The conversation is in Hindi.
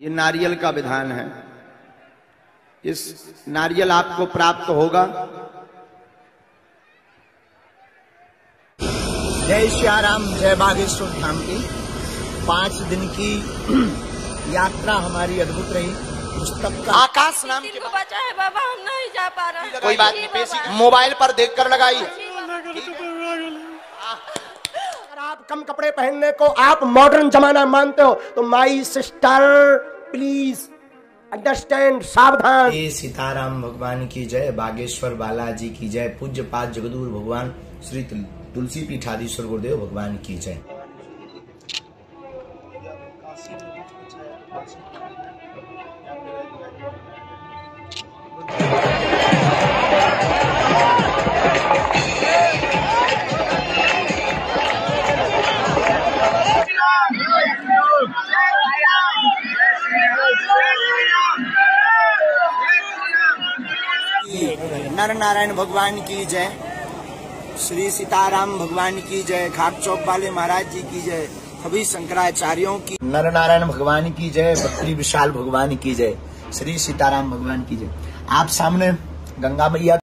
ये नारियल का विधान है। इस नारियल आपको प्राप्त होगा। जय श्याराम जय बागेश्वर धाम की। पाँच दिन की यात्रा हमारी अद्भुत रही। पुस्तक का आकाश नाम के इनको बचाए बाबा हम नहीं जा पा रहे कोई बात नहीं मोबाइल पर देख कर लगाई कम कपड़े पहनने को आप मॉडर्न जमाना मानते हो तो माई सिस्टर प्लीज़ अंडरस्टैंड सावधान। ये सीताराम भगवान की जय, बागेश्वर बालाजी की जय, पूज्य पाद जगदूर भगवान, श्री तुल- तुलसी पीठाधीश्वर गुरुदेव भगवान की जय। नर नारायण भगवान की जय। श्री सीताराम भगवान की जय। घाट चौक वाले महाराज जी की जय। सभी शंकराचार्यों की नर नारायण भगवान की जय। बकरी विशाल भगवान की जय। श्री सीताराम भगवान की जय। आप सामने गंगा मैया